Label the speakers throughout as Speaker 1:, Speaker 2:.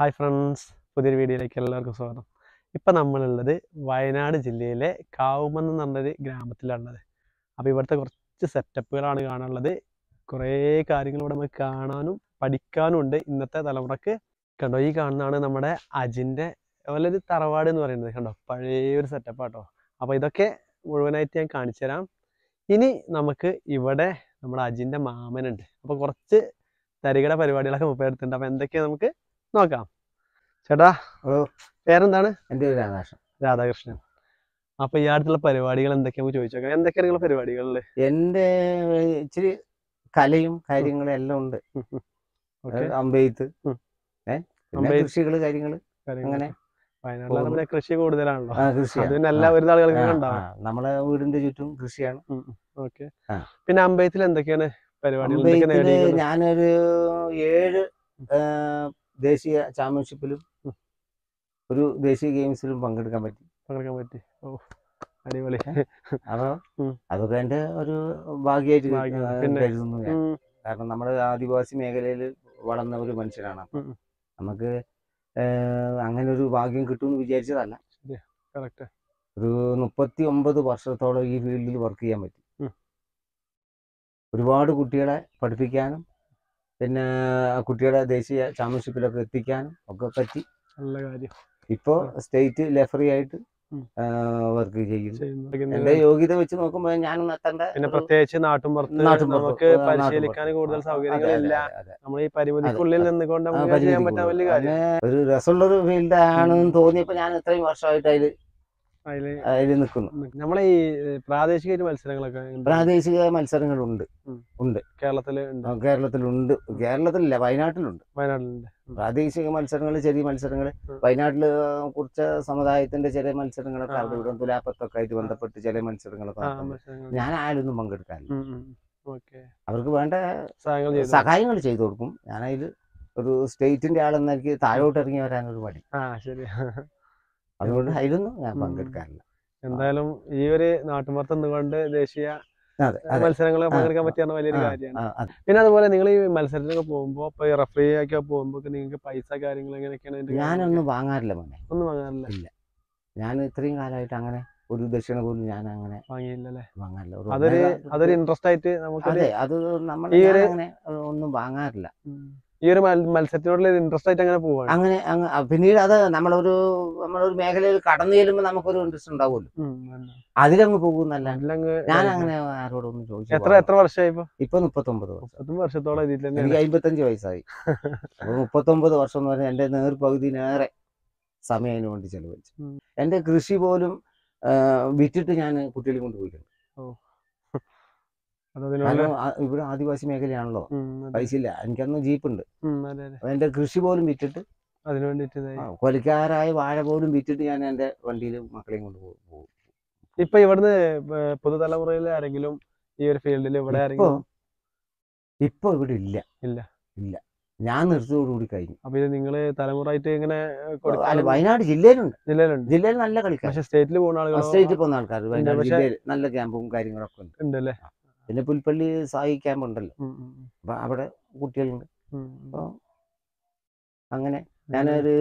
Speaker 1: Hi friends പുതിയൊരു വീഡിയോയിലേക്ക് എല്ലാവർക്കും സ്വാഗതം. ഇപ്പം നമ്മളുള്ളത് വയനാട് ജില്ലയിലെ കാവുമെന്ന് പറഞ്ഞൊരു ഗ്രാമത്തിലാണുള്ളത്. അപ്പോൾ ഇവിടുത്തെ കുറച്ച് സെറ്റപ്പുകളാണ് കാണാനുള്ളത്. കുറേ കാര്യങ്ങൾ ഇവിടെ നമുക്ക് കാണാനും പഠിക്കാനും ഉണ്ട് ഇന്നത്തെ തലമുറയ്ക്ക്. കണ്ടോ ഈ കാണുന്നതാണ് നമ്മുടെ അജിന്റെ ഒരു തറവാട് എന്ന് പറയുന്നത്. കണ്ടോ പഴയ ഒരു സെറ്റപ്പ് കേട്ടോ അപ്പോൾ ഇതൊക്കെ മുഴുവനായിട്ട് ഞാൻ കാണിച്ചു തരാം. ഇനി നമുക്ക് ഇവിടെ നമ്മുടെ അജിന്റെ മാമനുണ്ട്. അപ്പോൾ കുറച്ച് തരികട പരിപാടികളൊക്കെ മുപ്പടുത്തുണ്ട് അപ്പോൾ എന്തൊക്കെയാണ് നമുക്ക് നോക്കാം. ചേട്ടാ. പേരെന്താണ്?
Speaker 2: എന്റെ പേര് രാധാകൃഷ്ണൻ.
Speaker 1: രാധാകൃഷ്ണൻ. അപ്പൊ ഈ അടുത്തുള്ള പരിപാടികൾ എന്തൊക്കെയാ ചോദിച്ചോക്കാം. എന്തൊക്കെയാണ് നിങ്ങളെ പരിപാടികളിൽ?
Speaker 2: എന്റെ ഇച്ചിരി കലയും കാര്യങ്ങളും എല്ലാം ഉണ്ട്. അമ്പെയ്ത്ത്. കൃഷികൾ കാര്യങ്ങൾ അങ്ങനെ
Speaker 1: വയനാട്ടിൽ നമ്മുടെ കൃഷി കൂടുതലാണല്ലോ. പിന്നെ എല്ലാ ഉണ്ടാവും.
Speaker 2: നമ്മളെ വീടിന്റെ ചുറ്റും കൃഷിയാണ്.
Speaker 1: ഓക്കെ. പിന്നെ അമ്പയത്തിൽ എന്തൊക്കെയാണ് പരിപാടികൾ?
Speaker 2: ഞാനൊരു ഏഴ് ദേശീയ ചാമ്പ്യൻഷിപ്പിലും ഒരു ദേശീയ ഗെയിംസിലും പങ്കെടുക്കാൻ പറ്റി
Speaker 1: പങ്കെടുക്കാൻ പറ്റി ഓ അടിപൊളി
Speaker 2: അപ്പൊ. അതൊക്കെ എന്റെ ഒരു ഭാഗ്യമായിട്ട്? കരുതുന്നു കാരണം നമ്മുടെ ആദിവാസി മേഖലയിൽ വളർന്ന ഒരു മനുഷ്യനാണ്
Speaker 1: ഉം.
Speaker 2: നമുക്ക് അങ്ങനെ ഒരു ഭാഗ്യം കിട്ടുമെന്ന് വിചാരിച്ചതല്ല. ഒരു മുപ്പത്തി ഒമ്പത് വർഷത്തോളം ഈ ഫീൽഡിൽ വർക്ക് ചെയ്യാൻ പറ്റി. ഒരുപാട് കുട്ടികളെ പഠിപ്പിക്കാനും പിന്നെ കുട്ടിയുടെ ദേശീയ ചാമ്പ്യൻഷിപ്പിലൊക്കെ എത്തിക്കാനും ഒക്കെ പറ്റി.
Speaker 1: നല്ല കാര്യം.
Speaker 2: ഇപ്പോ സ്റ്റേറ്റ് ലെഫറി ആയിട്ട് വർക്ക് ചെയ്യുന്നു. എന്റെ യോഗ്യത വെച്ച് നോക്കുമ്പോൾ ഞാനൊന്നും എത്തേണ്ട
Speaker 1: പിന്നെ പ്രത്യേകിച്ച് നാട്ടുമ്പുറത്ത്
Speaker 2: നാട്ടുമ്പുറത്ത്,
Speaker 1: നമുക്ക് പരിശീലിക്കാൻ കൂടുതൽ സൗകര്യങ്ങളില്ല. നമ്മൾ ഈ പരിമിതിക്കുള്ളിൽ. നിന്നുകൊണ്ട്. ഒരു
Speaker 2: അങ്ങനെ ഒരു ഫീൽഡ് ആണെന്ന് തോന്നിയപ്പോ ഞാൻ ഇത്രയും വർഷമായിട്ട് അതിൽ അതിൽ നിൽക്കുന്നു
Speaker 1: നമ്മളെ ഈ പ്രാദേശിക മത്സരങ്ങളൊക്കെ.
Speaker 2: പ്രാദേശിക മത്സരങ്ങളുണ്ട്.
Speaker 1: ഉണ്ട്.
Speaker 2: കേരളത്തിൽ കേരളത്തിലുണ്ട്. കേരളത്തിലില്ല വയനാട്ടിലുണ്ട്.
Speaker 1: വയനാട്ടിലുണ്ട്.
Speaker 2: പ്രാദേശിക മത്സരങ്ങൾ ചെറിയ മത്സരങ്ങൾ
Speaker 1: വയനാട്ടിൽ
Speaker 2: വയനാട്ടിൽ കുറച്ച് സമുദായത്തിന്റെ ചെറിയ മത്സരങ്ങളൊക്കെ അവിടെ ഇവിടെ തുലാപ്പത്തൊക്കെ ആയിട്ട് ബന്ധപ്പെട്ട് ചെറിയ മത്സരങ്ങളൊക്കെ ഞാൻ ആയാലൊന്നും
Speaker 1: പങ്കെടുക്കാൻ
Speaker 2: അവർക്ക് വേണ്ട
Speaker 1: സഹായങ്ങൾ ചെയ്തു
Speaker 2: കൊടുക്കും. ഞാനതിൽ ഒരു സ്റ്റേറ്റിന്റെ ആളെന്ന എനിക്ക് താഴോട്ട് ഇറങ്ങി വരാനൊരു
Speaker 1: പണി ശരി.
Speaker 2: അതുകൊണ്ട് അതിലൊന്നും ഞാൻ. പങ്കെടുക്കാറില്ല.
Speaker 1: എന്തായാലും ഈ ഒരു നാട്ടുമ്പുറത്ത് നിന്നുകൊണ്ട് ദേശീയ മത്സരങ്ങൾ പങ്കെടുക്കാൻ പറ്റിയാണ് വലിയൊരു കാര്യമാണ്. പിന്നെ അതുപോലെ നിങ്ങൾ ഈ മത്സരത്തിനൊക്കെ പോകുമ്പോ ഇപ്പൊ റഫറി ഒക്കെ പോകുമ്പോ നിങ്ങൾക്ക് പൈസ കാര്യങ്ങൾ എങ്ങനെയൊക്കെയാണ്
Speaker 2: ഞാനൊന്നും വാങ്ങാറില്ല മോനെ.
Speaker 1: ഒന്നും വാങ്ങാറില്ല. ഇല്ല.
Speaker 2: ഞാൻ ഇത്രയും കാലമായിട്ട് അങ്ങനെ ഒരു ദക്ഷിണ പോലും ഞാൻ അങ്ങനെ
Speaker 1: വാങ്ങിയില്ലല്ലേ?
Speaker 2: വാങ്ങാറില്ല.
Speaker 1: അതൊരു അതൊരു ഇൻട്രസ്റ്റ് ആയിട്ട് നമുക്ക്
Speaker 2: അതെ അത് നമ്മൾ ഒന്നും വാങ്ങാറില്ല.
Speaker 1: ഈ ഒരു മത്സരത്തിനോടുള്ള ഇൻട്രസ്റ്റ് ആയിട്ട് അങ്ങനെ പോവാണ്.
Speaker 2: അങ്ങനെ പിന്നീട് അത് നമ്മളൊരു നമ്മളൊരു മേഖലയിൽ കടന്നു ചെല്ലുമ്പോൾ നമുക്കൊരു ഇൻട്രസ്റ്റ് ഉണ്ടാവുമല്ലോ. അതിലങ്ങ് പോകുന്നല്ല ഞാൻ അങ്ങനെ ആരോടൊന്നും ചോദിച്ചു
Speaker 1: എത്ര എത്ര വർഷമായി ഇപ്പൊ
Speaker 2: മുപ്പത്തൊമ്പത് വർഷം.
Speaker 1: മുപ്പത്തും വർഷത്തോളം
Speaker 2: എനിക്ക് അമ്പത്തഞ്ച് വയസ്സായി. മുപ്പത്തൊമ്പത് വർഷം എന്ന് പറഞ്ഞാൽ എന്റെ നേർപകുതിയിലേറെ സമയം അതിനു വേണ്ടി ചെലവഴിച്ചു. എന്റെ കൃഷി പോലും വിറ്റിട്ട് ഞാൻ കുട്ടികളെ കൊണ്ടുപോയിട്ടുണ്ട്
Speaker 1: അത് അതിനുള്ള
Speaker 2: കാരണം ആ- ഇവിടെ ആദിവാസി മേഖലയാണല്ലോ. പൈസ ഇല്ല എനിക്കന്ന് ജീപ്പുണ്ട്. എന്റെ കൃഷി പോലും വിറ്റിട്ട്
Speaker 1: അതിനു വേണ്ടിട്ട്
Speaker 2: കൊലക്കാരായ വാഴ പോലും വിറ്റിട്ട് ഞാൻ എന്റെ വണ്ടിയിൽ മക്കളെയും കൊണ്ട് പോകും.
Speaker 1: ഇപ്പൊ ഇവിടുന്ന് പുതുതലമുറയിൽ ആരെങ്കിലും ഈ ഒരു ഫീൽഡിൽ ഇവിടെ
Speaker 2: ഇപ്പൊ
Speaker 1: ആരെങ്കിലും
Speaker 2: ഇപ്പൊ ഇവിടെ ഇല്ല.
Speaker 1: ഇല്ല.
Speaker 2: ഇല്ല. ഞാൻ നിർത്തിയോടുകൂടി കഴിഞ്ഞു.
Speaker 1: അപ്പൊ ഇത് നിങ്ങൾ തലമുറയായിട്ട് ഇങ്ങനെ
Speaker 2: വയനാട് ജില്ലയിലുണ്ട്.
Speaker 1: ജില്ലയിലുണ്ട്.
Speaker 2: ജില്ലയിൽ നല്ല കളിക്കാർ.
Speaker 1: പക്ഷെ സ്റ്റേറ്റിൽ പോകുന്ന ആളുകൾ
Speaker 2: സ്റ്റേറ്റിൽ പോകുന്ന ആൾക്കാർ. വയനാട് ജില്ലയിൽ നല്ല ക്യാമ്പും കാര്യങ്ങളൊക്കെ ഉണ്ട്.
Speaker 1: ഉണ്ട് അല്ലേ
Speaker 2: പിന്നെ പുൽപ്പള്ളി സായി ക്യാമ്പ് ഉണ്ടല്ലോ. അപ്പൊ അവിടെ കുട്ടികളുണ്ട്. അപ്പോൾ അങ്ങനെ ഞാനൊരു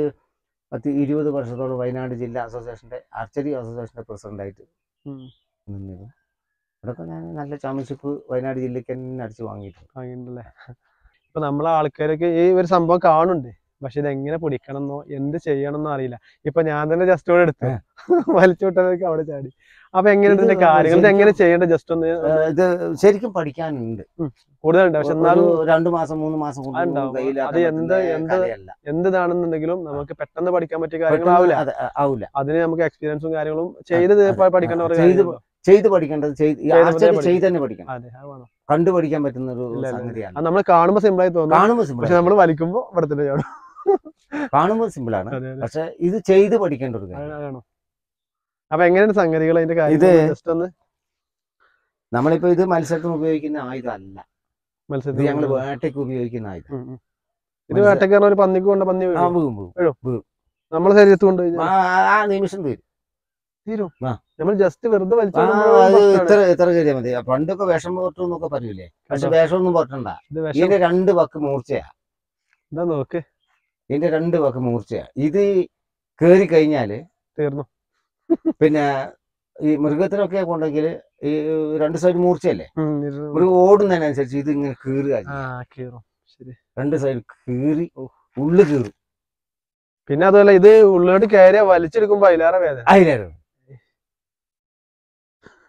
Speaker 2: പത്ത് ഇരുപത് വർഷത്തോളം വയനാട് ജില്ലാ അസോസിയേഷന്റെ ആർച്ചറി അസോസിയേഷന്റെ പ്രസിഡന്റായിട്ട്
Speaker 1: ആയിട്ട്
Speaker 2: നിന്നിരുന്നു. അതൊക്കെ ഞാൻ നല്ല ചാമ്പ്യൻഷിപ്പ് വയനാട് ജില്ലയ്ക്ക് തന്നെ അടിച്ച് വാങ്ങിയിട്ടുണ്ട്.
Speaker 1: ഇപ്പൊ നമ്മളെ ആൾക്കാരൊക്കെ ഈ ഒരു സംഭവം കാണുന്നുണ്ട്. പക്ഷെ ഇത് എങ്ങനെ പിടിക്കണം എന്നോ എന്ത് ചെയ്യണം എന്നോ അറിയില്ല. ഇപ്പൊ ഞാൻ തന്നെ ജസ്റ്റ് ഇവിടെ എടുത്തു. വലിച്ചു വിട്ടതൊക്കെ അവിടെ ചാടി. അപ്പൊ എങ്ങനെ ഇതിന്റെ കാര്യങ്ങൾ? എങ്ങനെ ചെയ്യേണ്ടത്? ജസ്റ്റ് ഒന്ന്
Speaker 2: ഇത് ശരിക്കും പഠിക്കാനുണ്ട്.
Speaker 1: കൂടുതലുണ്ട്. പക്ഷെ എന്നാലും
Speaker 2: രണ്ടു മാസം മൂന്ന് മാസം
Speaker 1: അത് എന്ത് എന്ത്. എന്തിതാണെന്നുണ്ടെങ്കിലും നമുക്ക് പെട്ടെന്ന് പഠിക്കാൻ പറ്റിയ കാര്യങ്ങളാവില്ല
Speaker 2: ആവില്ല.
Speaker 1: അതിന് നമുക്ക് എക്സ്പീരിയൻസും കാര്യങ്ങളും ചെയ്ത് പഠിക്കേണ്ട
Speaker 2: ചെയ്ത് പഠിക്കേണ്ടത് ചെയ്ത് തന്നെ പഠിക്കണം. കണ്ടു പഠിക്കാൻ പറ്റുന്ന ഒരു. സംഗതിയാണ്.
Speaker 1: നമ്മൾ കാണുമ്പോൾ സിമ്പിൾ ആയി തോന്നും.
Speaker 2: കാണുമ്പോൾ സിമ്പിൾ
Speaker 1: പക്ഷെ നമ്മൾ വലിക്കുമ്പോൾ ഇവിടെ തന്നെ.
Speaker 2: കാണുമ്പോൾ സിമ്പിൾ ആണ്. പക്ഷെ ഇത് ചെയ്ത് പഠിക്കേണ്ട ഒരു കാര്യം
Speaker 1: അത് വേണം അപ്പൊ എങ്ങനെയാണ് സംഗതികൾ? അതിന്റെ കാര്യം
Speaker 2: നമ്മളിപ്പോ ഇത് മത്സ്യത്തിന് ഉപയോഗിക്കുന്ന ആയുധമല്ല.
Speaker 1: മത്സ്യത്തിന്
Speaker 2: ഞങ്ങൾ വേട്ടയ്ക്ക് ഉപയോഗിക്കുന്ന ആയുധം.
Speaker 1: ഇത് വേട്ടയ്ക്ക് വേട്ടക്കാരൻ ഒരു പന്നിക്ക് കൊണ്ട് പന്നി നമ്മളെ ശരീരത്ത് കൊണ്ട്
Speaker 2: ആ, നിമിഷം തീരും.
Speaker 1: തീരും. നമ്മൾ ജസ്റ്റ് വെറുതെ.
Speaker 2: ഇത്ര ഇത്ര മതി. പണ്ടൊക്കെ വിഷം പോട്ടും എന്നൊക്കെ പറയൂലേ പക്ഷെ? വിഷമൊന്നും പൊട്ടണ്ട
Speaker 1: ഇത്
Speaker 2: ഇതിന്റെ രണ്ട് വക്ക് മൂർച്ചയാ.
Speaker 1: ഇതാ നോക്ക്?
Speaker 2: ഇതിന്റെ രണ്ട് വക്ക് മൂർച്ചയാ. ഇത് കേറി കഴിഞ്ഞാൽ
Speaker 1: തീർന്നു.
Speaker 2: പിന്നെ ഈ മൃഗത്തിനൊക്കെ കൊണ്ടെങ്കിൽ ഈ രണ്ട് സൈഡ് മൂർച്ചയല്ലേ? മൃഗം ഓടുന്നതിനനുസരിച്ച് ഇത് ഇങ്ങനെ കീറുക രണ്ട് സൈഡ് കീറി ഉള്ളു കീറും.
Speaker 1: പിന്നെ അതുപോലെ ഇത് ഉള്ളോട് കയറിയ വലിച്ചെടുക്കുമ്പോ അതിലേറെ വേദന. അതിലേറെ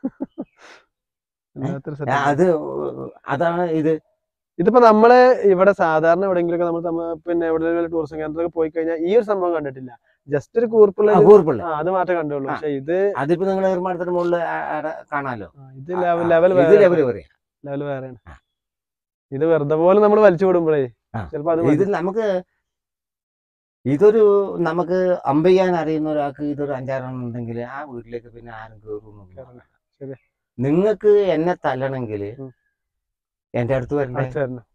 Speaker 2: അത് അതാണ് ഇത്
Speaker 1: ഇതിപ്പോ നമ്മൾ ഇവിടെ സാധാരണ എവിടെയെങ്കിലും നമ്മൾ പിന്നെ എവിടെ ടൂറിസം കേന്ദ്രത്തിൽ പോയി കഴിഞ്ഞാൽ ഈ ഒരു സംഭവം കണ്ടിട്ടില്ല. ജസ്റ്റ് ഒരു കൂർപ്പുള്ള
Speaker 2: കൂർപ്പുള്ള.
Speaker 1: അത് മാത്രമേ കണ്ടുള്ളൂ. പക്ഷെ ഇത്
Speaker 2: അതിപ്പോ നിങ്ങൾ നിർമ്മാണത്തിന് മുകളിൽ കാണാലോ?
Speaker 1: ഇത് ലെവൽ ലെവൽ
Speaker 2: പറയാം
Speaker 1: ലെവൽ വേറെയാണ്. ഇത് വെറുതെ പോലെ നമ്മൾ വലിച്ചു വിടുമ്പോഴേ ചിലപ്പോ അത്
Speaker 2: ഇത് നമുക്ക് ഇതൊരു നമുക്ക് അമ്പയ്യാൻ അറിയുന്ന ഒരാൾക്ക് ഇതൊരു അഞ്ചാറെണ്ണം ഉണ്ടെങ്കിൽ ആ വീട്ടിലേക്ക് പിന്നെ ആരും കയറുന്നു. നിങ്ങൾക്ക് എന്നെ തല്ലണമെങ്കിൽ. എന്റെ അടുത്ത് വരണ്ടേ?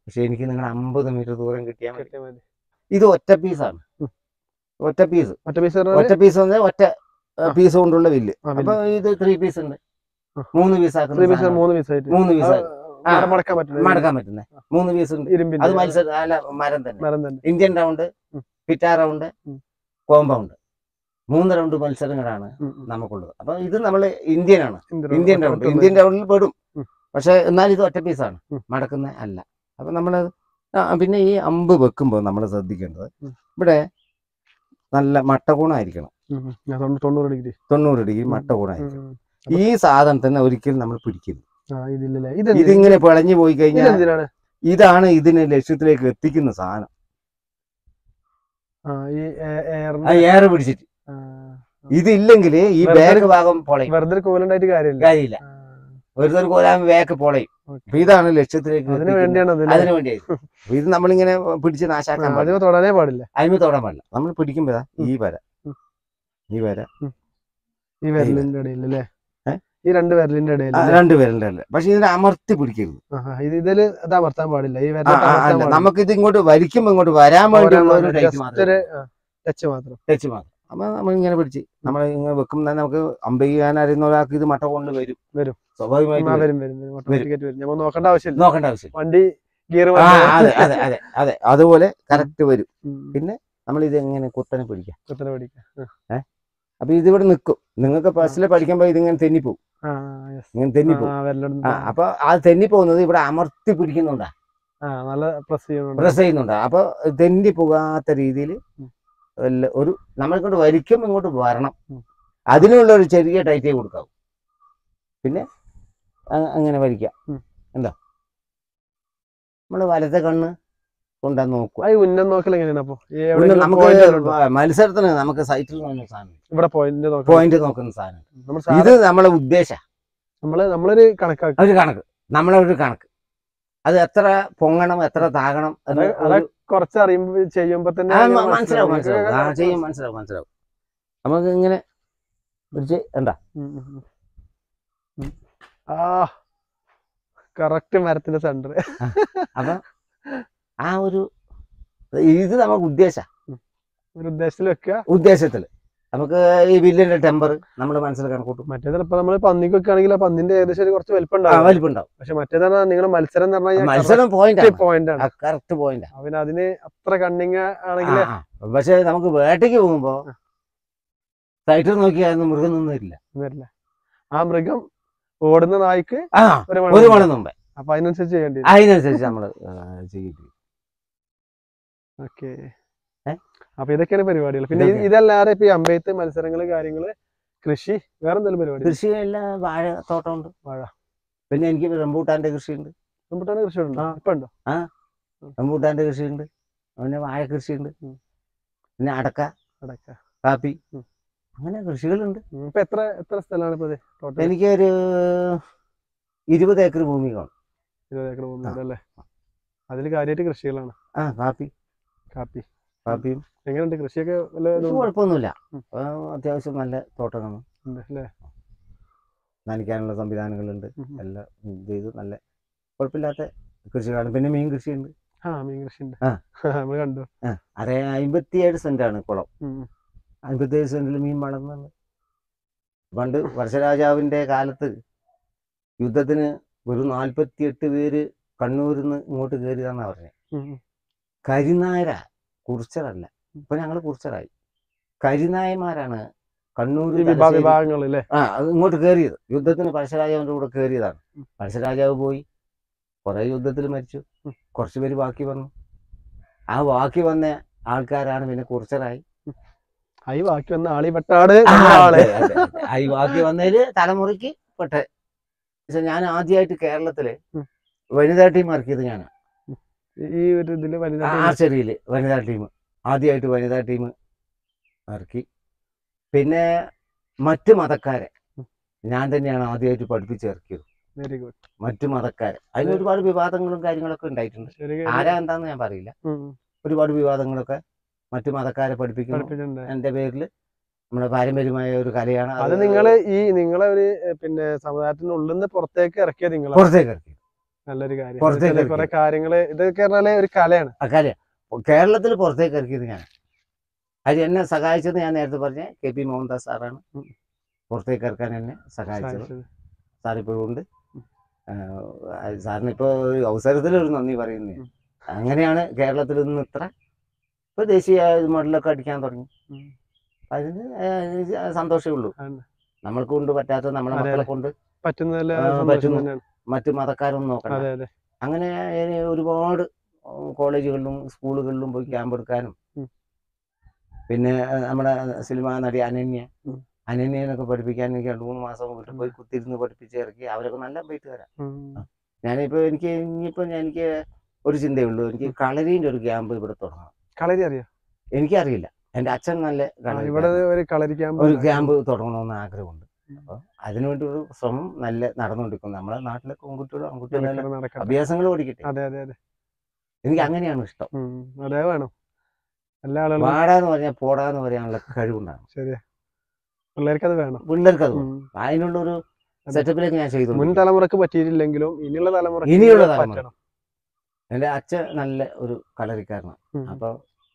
Speaker 2: പക്ഷെ എനിക്ക് നിങ്ങൾ അമ്പത് മീറ്റർ ദൂരം കിട്ടിയാൽ മതി. ഇത് ഒറ്റ പീസാണ്. ഒറ്റ പീസ്
Speaker 1: ഒറ്റ പീസ്
Speaker 2: ഒറ്റ പീസ് ഒറ്റ പീസ് കൊണ്ടുള്ള വില്ല് അപ്പൊ ഇത് ത്രീ പീസ് ഉണ്ട്. മൂന്ന് പീസ്
Speaker 1: മൂന്ന് പീസ്
Speaker 2: മൂന്ന് പീസ്.
Speaker 1: മടക്കാൻ
Speaker 2: പറ്റുന്ന. മൂന്ന് പീസ് ഉണ്ട്. അത് മത്സരം അല്ല മരം തന്നെ. Indian round. FITA round. Compound മൂന്ന് റൗണ്ട് മത്സരങ്ങളാണ്. നമുക്കുള്ളത്. അപ്പൊ ഇത് നമ്മൾ ഇന്ത്യൻ ആണ്.
Speaker 1: Indian round.
Speaker 2: ഇന്ത്യൻ റൗണ്ടിൽ പെടും. പക്ഷെ എന്നാൽ ഇത് ഒറ്റ പീസാണ്. മടക്കുന്ന അല്ല. അപ്പൊ നമ്മൾ പിന്നെ ഈ അമ്പ് വെക്കുമ്പോൾ നമ്മൾ ശ്രദ്ധിക്കേണ്ടത് ഇവിടെ നല്ല മട്ടകൂണായിരിക്കണം
Speaker 1: തൊണ്ണൂറ് ഡിഗ്രി.
Speaker 2: തൊണ്ണൂറ് ഡിഗ്രി. മട്ടകൂണായിരിക്കണം ഈ സാധനത്തിന് ഒരിക്കലും നമ്മൾ പിടിക്കരുത്. ഇതിങ്ങനെ പിളഞ്ഞു പോയി കഴിഞ്ഞാൽ ഇതാണ് ഇതിനെ ലക്ഷ്യത്തിലേക്ക് എത്തിക്കുന്ന സാധനം.
Speaker 1: ആ ഈ എ-
Speaker 2: ആ
Speaker 1: എയറിന്റെ
Speaker 2: ഏറെ പിടിച്ചിട്ട് ഇതില്ലെങ്കിൽ ഈ ബാഗ് ഭാഗം പൊളയും.
Speaker 1: വെറുതെ കാര്യമില്ല.
Speaker 2: കാര്യമില്ല. ഒരു ബാക്ക് പൊളയും. അപ്പൊ ഇതാണ് ലക്ഷ്യത്തിലേക്ക്
Speaker 1: അതിനു. വേണ്ടിയാണ്
Speaker 2: അതിന് അപ്പൊ ഇത് നമ്മളിങ്ങനെ പിടിച്ച് നാശാക്കാൻ പാടില്ല.
Speaker 1: അതിന് തൊടാനേ പാടില്ല.
Speaker 2: അതിന് തൊടാൻ പാടില്ല. നമ്മൾ പിടിക്കുമ്പോഴാ
Speaker 1: ഉം.
Speaker 2: ഈ വര. ഈ വര.
Speaker 1: ഈ വിരലിന്റെ ഇടയിൽ അല്ലേ? ഈ രണ്ട് വിരലിന്റെ ഇടയിൽ
Speaker 2: രണ്ട് വിരലിന്റെ ഇടയിൽ. പക്ഷെ ഇതിനെ അമർത്തി പിടിക്കരുത്.
Speaker 1: ഇത് ഇതിൽ അത് അമർത്താൻ പാടില്ല. ഈ
Speaker 2: അല്ല. നമുക്ക് ഇത് ഇങ്ങോട്ട് വരിക്കുമ്പോ ഇങ്ങോട്ട് വരാൻ വേണ്ടിയുള്ള ഒരു
Speaker 1: ടച്ച് മാത്രം.
Speaker 2: ടച്ച് മാത്രം. അപ്പൊ നമ്മൾ ഇങ്ങനെ പിടിച്ച് വെക്കുമ്പോൾ തന്നെ നമുക്ക് അമ്പ ചെയ്യാൻ അറിയുന്ന ഒരാൾക്ക് ഇത് മട്ട കൊണ്ട് വരും.
Speaker 1: വരും.
Speaker 2: സ്വാഭാവികമായിട്ട് വരും.
Speaker 1: വരും വരും നമ്മൾ നോക്കേണ്ട ആവശ്യമില്ല.
Speaker 2: നോക്കേണ്ട ആവശ്യമില്ല.
Speaker 1: വണ്ടി ഗിയർ
Speaker 2: അതെ അതെ അതെ അതെ. അതുപോലെ കറക്റ്റ് വരും. പിന്നെ നമ്മൾ ഇത് എങ്ങനെ കുത്തനെ പിടിക്കാം.
Speaker 1: കുത്തനെ പഠിക്കാം
Speaker 2: അപ്പൊ ഇതിവിടെ നിക്കും നിങ്ങൾക്ക് ബസ്സിൽ പഠിക്കുമ്പോൾ ഇതിങ്ങനെ തെന്നിപ്പോവും.
Speaker 1: yes.
Speaker 2: ഇങ്ങനെ തെന്നിപ്പോവും.
Speaker 1: ആ
Speaker 2: അപ്പൊ ആ തെന്നിപ്പോകുന്നത് ഇവിടെ അമർത്തി പിടിക്കുന്നുണ്ടാ?
Speaker 1: പ്രസ് ചെയ്യുന്നുണ്ട്.
Speaker 2: അപ്പൊ തെന്നി പോകാത്ത രീതിയിൽ ഒരു നമ്മളിങ്ങോട്ട് വരിക്കും ഇങ്ങോട്ട് വരണം. അതിനുള്ള ഒരു ചെറിയ ടൈറ്റ് കൊടുക്കാവും. പിന്നെ അങ്ങനെ
Speaker 1: വരിക്കാം.
Speaker 2: എന്താ നമ്മൾ വലത്തെ കണ്ണ് കൊണ്ടാ
Speaker 1: നോക്കും ഉന്നം നോക്കൽ എങ്ങനെയാണ് അപ്പൊ?
Speaker 2: നമുക്ക്? മത്സരത്തിന് നമുക്ക് സൈറ്റിൽ നോക്കുന്ന സാധനം.
Speaker 1: ഇവിടെ പോയിന്റ്
Speaker 2: പോയിന്റ് നോക്കുന്ന സാധനം. ഇത് നമ്മളെ ഉദ്ദേശം.
Speaker 1: നമ്മൾ നമ്മളൊരു കണക്കാക്കി.
Speaker 2: ഒരു കണക്ക്. നമ്മളെ ഒരു കണക്ക്. അത് എത്ര പൊങ്ങണം എത്ര താകണം എന്ന്
Speaker 1: അത് അത്
Speaker 2: ഒരു-
Speaker 1: കുറച്ച് അറിയുമ്പോ ചെയ്യുമ്പോ തന്നെ
Speaker 2: മനസ്സിലാവും. മനസ്സിലാവും
Speaker 1: മനസ്സിലാവും.
Speaker 2: ചെയ്യും മനസ്സിലാവും മനസ്സിലാവും. നമുക്ക് ഇങ്ങനെ പിടിച്ച് എന്താ.
Speaker 1: ആ കറക്റ്റ് മരത്തിന്റെ സെന്റർ
Speaker 2: അപ്പൊ ആ ഒരു ഇത് നമുക്ക് ഉദ്ദേശ?
Speaker 1: ഒരു ഉദ്ദേശത്തിൽ വെക്കുക
Speaker 2: ഉദ്ദേശത്തിൽ. നമുക്ക് ഈ വില്ലിന്റെ ടെമ്പർ നമ്മുടെ മനസ്സിൽ കണക്കൂട്ടും.
Speaker 1: മറ്റേ ഇപ്പൊ നമ്മൾ പന്നിക്ക് വെക്കുകയാണെങ്കിൽ ആ പന്നിന്റെ ഏകദേശം കുറച്ച് വലിപ്പുണ്ടാവും
Speaker 2: വലിപ്പുണ്ടാവും.
Speaker 1: പക്ഷെ മറ്റേതാണ് നിങ്ങളുടെ മത്സരം എന്ന് പറഞ്ഞാൽ
Speaker 2: മത്സരം പോയിന്റ്
Speaker 1: പോയിന്റ് ആണ്.
Speaker 2: കറക്റ്റ് പോയിന്റ്
Speaker 1: പിന്നെ അതിന് അത്ര കണ്ണിങ് ആണെങ്കിൽ
Speaker 2: പക്ഷെ നമുക്ക് വേട്ടയ്ക്ക് പോകുമ്പോ സൈറ്റിൽ നോക്കിയാൽ മൃഗം നിന്നില്ല
Speaker 1: വരില്ല. ആ മൃഗം ഓടുന്ന നായ്ക്ക് ഒരു മണം
Speaker 2: മുമ്പേ.
Speaker 1: അപ്പൊ അതിനനുസരിച്ച് ചെയ്യേണ്ടി
Speaker 2: അതിനനുസരിച്ച് നമ്മൾ ചെയ്യും
Speaker 1: ഓക്കെ? അപ്പൊ ഇതൊക്കെയാണ് പരിപാടികൾ. പിന്നെ. ഇതല്ലാതെ ഇപ്പൊ ഈ അമ്പയത്ത് മത്സരങ്ങൾ കാര്യങ്ങൾ കൃഷി വേറെ എന്തെങ്കിലും പരിപാടി?
Speaker 2: കൃഷി വാഴ തോട്ടമുണ്ട്.
Speaker 1: വാഴ.
Speaker 2: പിന്നെ എനിക്ക് റംബൂട്ടാന്റെ കൃഷിയുണ്ട്.
Speaker 1: റംബൂട്ടാന്റെ കൃഷി ഉണ്ടോ
Speaker 2: ആ.
Speaker 1: ഇപ്പൊ ഉണ്ടോ?
Speaker 2: റംബൂട്ടാന്റെ കൃഷിയുണ്ട്. പിന്നെ വാഴ കൃഷിയുണ്ട്. പിന്നെ അടക്ക
Speaker 1: അടക്ക.
Speaker 2: കാപ്പി. അങ്ങനെ കൃഷികളുണ്ട്.
Speaker 1: ഇപ്പൊ എത്ര എത്ര സ്ഥലമാണ് ഇപ്പൊ ടോട്ടൽ
Speaker 2: എനിക്കൊരു ഇരുപത് ഏക്കർ ഭൂമി കാണും
Speaker 1: ഇരുപത് ഏക്കർ ഭൂമി അല്ലേ അതിൽ കാര്യമായിട്ട് കൃഷികളാണ്.
Speaker 2: ആ കാപ്പി.
Speaker 1: കാപ്പി.
Speaker 2: കാപ്പിയും
Speaker 1: എങ്ങനെയുണ്ട്? കൃഷിയൊക്കെ
Speaker 2: കുഴപ്പമൊന്നുമില്ല. അത്യാവശ്യം നല്ല തോട്ടമാണ്
Speaker 1: അല്ലേ?
Speaker 2: നനയ്ക്കാനുള്ള സംവിധാനങ്ങളുണ്ട്. എല്ലാം ഇത് ചെയ്ത് നല്ല കുഴപ്പമില്ലാത്ത കൃഷികളാണ്. പിന്നെ മീൻ കൃഷിയുണ്ട്.
Speaker 1: കൃഷി കണ്ടു.
Speaker 2: അതെ അമ്പത്തിയേഴ് സെന്റാണ് കുളം. അമ്പത്തിയേഴ് സെന്റിൽ മീൻ വളർന്നുണ്ട് പണ്ട് വർഷരാജാവിന്റെ കാലത്ത് യുദ്ധത്തിന് ഒരു നാൽപ്പത്തിയെട്ട് പേര് കണ്ണൂരിൽ നിന്ന് ഇങ്ങോട്ട് കയറിയതാന്നാ പറഞ്ഞത്. കരിനാര. കുറിച്ചതല്ല ഇപ്പൊ ഞങ്ങൾ കുറിച്ചറായി കരിനായന്മാരാണ് കണ്ണൂർ
Speaker 1: വിഭാഗങ്ങളിലെ
Speaker 2: ആ അത് ഇങ്ങോട്ട് കയറിയത് യുദ്ധത്തിന് പഴശ്ശരാജാവിന്റെ കൂടെ കയറിയതാണ്. പഴശ്ശരാജാവ് പോയി. കുറെ യുദ്ധത്തിൽ മരിച്ചു. കുറച്ചുപേര് പേര് ബാക്കി വന്നു. ആ ബാക്കി വന്ന ആൾക്കാരാണ് പിന്നെ കുറിച്ചറായി
Speaker 1: ഐ ബാക്കി വന്ന ആളി പെട്ടാട്.
Speaker 2: ആ ബാക്കി വന്നതിൽ തലമുറയ്ക്ക് പെട്ടെ. പക്ഷെ ഞാൻ ആദ്യമായിട്ട്
Speaker 1: കേരളത്തിൽ.
Speaker 2: വനിതാ ടീം ഇറക്കിയത് ഞാൻ
Speaker 1: ഈ ഒരു ഇതിൽ വനിതാ
Speaker 2: ചെറിയിൽ വനിതാ ടീം. ആദ്യമായിട്ട് വനിതാ ടീം ഇറക്കി. പിന്നെ മറ്റ് മതക്കാരെ ഞാൻ തന്നെയാണ് ആദ്യമായിട്ട് പഠിപ്പിച്ച് ഇറക്കിയത്.
Speaker 1: വെരി ഗുഡ്
Speaker 2: മറ്റു മതക്കാരെ. അതിന് ഒരുപാട് വിവാദങ്ങളും കാര്യങ്ങളൊക്കെ ഉണ്ടായിട്ടുണ്ട്. ആരാ എന്താന്ന് ഞാൻ പറയില്ല. ഒരുപാട് വിവാദങ്ങളൊക്കെ മറ്റു മതക്കാരെ പഠിപ്പിക്കുന്നു എന്റെ പേരിൽ നമ്മുടെ പാരമ്പര്യമായ ഒരു കലയാണ്
Speaker 1: അത് നിങ്ങൾ ഈ നിങ്ങളെ ഒരു പിന്നെ പിന്നെ സമുദായത്തിനുള്ളിൽ നിന്ന് പുറത്തേക്ക് ഇറക്കിയത് നിങ്ങൾ
Speaker 2: പുറത്തേക്ക് ഇറക്കി.
Speaker 1: നല്ലൊരു കാര്യം.
Speaker 2: പുറത്തേക്ക്
Speaker 1: എന്നുവെച്ചാൽ കുറെ കാര്യങ്ങൾ ഇതൊക്കെ പറഞ്ഞാൽ ഒരു കലയാണ്.
Speaker 2: കേരളത്തിൽ പുറത്തേക്ക് ഇറക്കിയത് ഞാൻ അത് എന്നെ സഹായിച്ചത് ഞാൻ നേരത്തെ പറഞ്ഞ കെ പി മോഹൻദാസ് സാറാണ്. പുറത്തേക്ക് ഇറക്കാൻ എന്നെ സഹായിച്ചത്.
Speaker 1: സാധിച്ചത്.
Speaker 2: സാർ ഇപ്പോഴും ഉണ്ട്. സാറിന് ഇപ്പോൾ ഒരു അവസരത്തിൽ ഒരു നന്ദി
Speaker 1: പറയുന്നത്
Speaker 2: അങ്ങനെയാണ് കേരളത്തിൽ നിന്ന് ഇത്ര ഇപ്പൊ ദേശീയ മോഡലൊക്കെ അടിക്കാൻ തുടങ്ങി. അതിന് സന്തോഷമേ ഉള്ളൂ. നമ്മൾക്ക് കൊണ്ട് പറ്റാത്ത നമ്മളെ മക്കളെ കൊണ്ട് പറ്റുന്നു. മറ്റു മതക്കാരൊന്നും നോക്കണം അങ്ങനെ ഒരുപാട് കോളേജുകളിലും സ്കൂളുകളിലും പോയി ക്യാമ്പ് എടുക്കാനും. പിന്നെ നമ്മുടെ സിനിമാ നടി അനന്യ. അനന്യനൊക്കെ പഠിപ്പിക്കാൻ എനിക്ക് രണ്ട് മൂന്ന് മാസം വീട്ടിൽ പോയി കുത്തിരുന്ന് പഠിപ്പിച്ച് ഇറക്കി. അവരൊക്കെ നല്ല പോയിട്ട്
Speaker 1: വരാം
Speaker 2: ഞാനിപ്പോ എനിക്ക് ഇനിയിപ്പോ ഞാൻ- എനിക്ക് ഒരു ചിന്തയുള്ളൂ എനിക്ക് കളരീന്റെ ഒരു ക്യാമ്പ് ഇവിടെ തുടങ്ങണം.
Speaker 1: കളരി അറിയാം?
Speaker 2: എനിക്കറിയില്ല. എന്റെ അച്ഛൻ നല്ല
Speaker 1: ഇവിടെ ഒരു കളരി ക്യാമ്പ്
Speaker 2: ഒരു ക്യാമ്പ് തുടങ്ങണമെന്ന് ആഗ്രഹമുണ്ട്. അതിനുവേണ്ടി ഒരു ശ്രമം നല്ല നടന്നുകൊണ്ടിരിക്കുന്നു. നമ്മളെ നാട്ടിലെ പെൺകുട്ടികളും ആൺകുട്ടികളും അഭ്യാസങ്ങൾ ഓടിക്കട്ടെ
Speaker 1: അതെ അതെ അതെ.
Speaker 2: എനിക്ക് അങ്ങനെയാണ് ഇഷ്ടം.
Speaker 1: അതെ വേണം. എല്ലാ ആളുകളും
Speaker 2: പാടാന്ന് പറഞ്ഞാൽ പോടാന്ന് പറയാനുള്ള കഴിവുണ്ടാകും
Speaker 1: ശരിയാ പിള്ളേർക്ക് അത് വേണം.
Speaker 2: പിള്ളേർക്ക് അത്. അതിനുള്ള ഒരു സെറ്റപ്പിലേക്ക് ഞാൻ ചെയ്തു
Speaker 1: മുൻ തലമുറയ്ക്ക് പറ്റിയിട്ടില്ലെങ്കിലും ഇനിയുള്ള തലമുറ
Speaker 2: ഇനിയുള്ള തലമുറ. എന്റെ അച്ഛൻ നല്ല ഒരു കളരിക്കാരനാണ് അപ്പൊ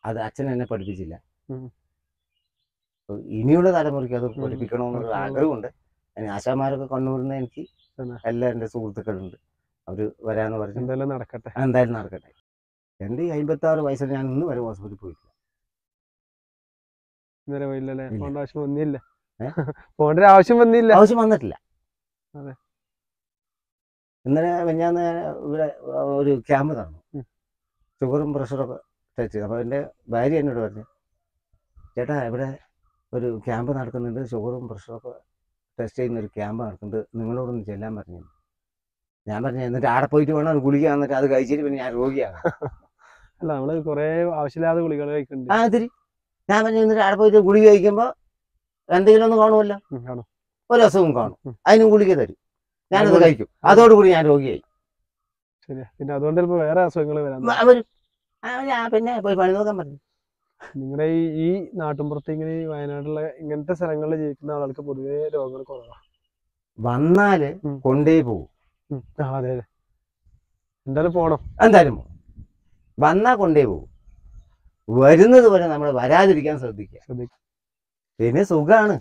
Speaker 2: അത് അച്ഛൻ എന്നെ പഠിപ്പിച്ചില്ല. അപ്പൊ ഇനിയുള്ള തലമുറയ്ക്ക് അത്
Speaker 1: പഠിപ്പിക്കണമെന്നുള്ള.
Speaker 2: ആഗ്രഹമുണ്ട്. അതിന് ആശാമാരൊക്കെ കണ്ണൂരിൽ എനിക്ക്
Speaker 1: തന്നെ.
Speaker 2: എല്ലാ എന്റെ സുഹൃത്തുക്കളുണ്ട്. അവർ വരാന്ന് പറഞ്ഞു
Speaker 1: എന്തായാലും നടക്കട്ടെ.
Speaker 2: എന്തായാലും നടക്കട്ടെ. എന്റെ ഈ അമ്പത്തി ആറ് വയസ്സിൽ ഞാൻ ഇന്ന് വരെ ഹോസ്പിറ്റലിൽ പോയിട്ടില്ല.
Speaker 1: ഇന്നലെ പോയില്ലല്ലേ. പോകേണ്ട ആവശ്യം വന്നില്ല. പോകേണ്ട ആവശ്യം വന്നില്ല.
Speaker 2: ആവശ്യം വന്നിട്ടില്ല.
Speaker 1: അതെ.
Speaker 2: ഇന്നലെ ഞാൻ ഇവിടെ ഒരു ക്യാമ്പ് നടന്നു.
Speaker 1: ഉം.
Speaker 2: ഷുഗറും പ്രഷറൊക്കെ ടച്ച് അപ്പോൾ എന്റെ ഭാര്യ എന്നോട് പറഞ്ഞു ചേട്ടാ ഇവിടെ ഒരു ക്യാമ്പ് നടക്കുന്നുണ്ട്. ഷുഗറും പ്രഷറൊക്കെ ടെസ്റ്റ് ചെയ്യുന്ന ഒരു ക്യാമ്പ് നടക്കുന്നുണ്ട്. നിങ്ങളോടൊന്ന് ചെല്ലാൻ പറഞ്ഞു. ഞാൻ പറഞ്ഞു എന്നിട്ട് ആടെ പോയിട്ട് വേണം അത് ഗുളിക എന്നിട്ട് അത് കഴിച്ചിട്ട് പിന്നെ ഞാൻ രോഗിയാണ്.
Speaker 1: അല്ല നമ്മൾ കൊറേ ആവശ്യമില്ലാതെ ഗുളികൾ കഴിക്കുന്നുണ്ട്.
Speaker 2: ആ അതിരി. ഞാൻ പറഞ്ഞു എന്നിട്ട് ആടെ പോയിട്ട് ഗുളിക കഴിക്കുമ്പോ എന്തെങ്കിലും ഒന്നും കാണുമല്ലോ? ഒരു അസുഖം കാണും. അതിനും ഗുളിക തരും. ഞാനത് കഴിക്കും. അതോടുകൂടി ഞാൻ രോഗിയായി.
Speaker 1: പിന്നെ അതുകൊണ്ട് വേറെ അസുഖങ്ങൾ
Speaker 2: വരാം. അവർ ആ, ഞാൻ പിന്നെ പോയി പണി നോക്കാൻ പറഞ്ഞു.
Speaker 1: നിങ്ങളുടെ ഈ ഈ നാട്ടിൻപുറത്ത് ഇങ്ങനെ ഈ വയനാട്ടിലെ ഇങ്ങനത്തെ സ്ഥലങ്ങളിൽ ജീവിക്കുന്ന ആളുകൾക്ക് പൊതുവേ രോഗങ്ങൾ കുറവാണ് വന്നാൽ
Speaker 2: കൊണ്ടേ പോകും
Speaker 1: ആ അതെ അതെ. എന്തായാലും പോണം.
Speaker 2: എന്തായാലും പോകും വന്നാ കൊണ്ടേ പോകും വരുന്നത് വരെ നമ്മൾ വരാതിരിക്കാൻ ശ്രദ്ധിക്കുക.
Speaker 1: ശ്രദ്ധിക്കും
Speaker 2: പിന്നെ സുഖാണ്.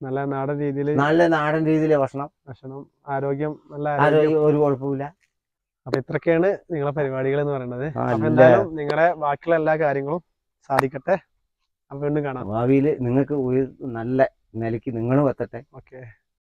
Speaker 1: നല്ല നാടൻ രീതിയിൽ
Speaker 2: നല്ല നാടൻ രീതിയിലെ ഭക്ഷണം.
Speaker 1: ഭക്ഷണം ആരോഗ്യം നല്ല ആരോഗ്യം
Speaker 2: ഒരു കുഴപ്പമില്ല
Speaker 1: അപ്പൊ ഇത്രയൊക്കെയാണ് നിങ്ങളെ പരിപാടികൾ എന്ന് പറയുന്നത്. അപ്പൊ എന്തായാലും നിങ്ങളുടെ ബാക്കിയുള്ള എല്ലാ കാര്യങ്ങളും സാധിക്കട്ടെ. അപ്പൊ വീണ്ടും കാണാം.
Speaker 2: ഭാവിയിൽ നിങ്ങൾക്ക് ഒരു നല്ല നിലയ്ക്ക് നിങ്ങളും എത്തട്ടെ.
Speaker 1: ഓക്കെ.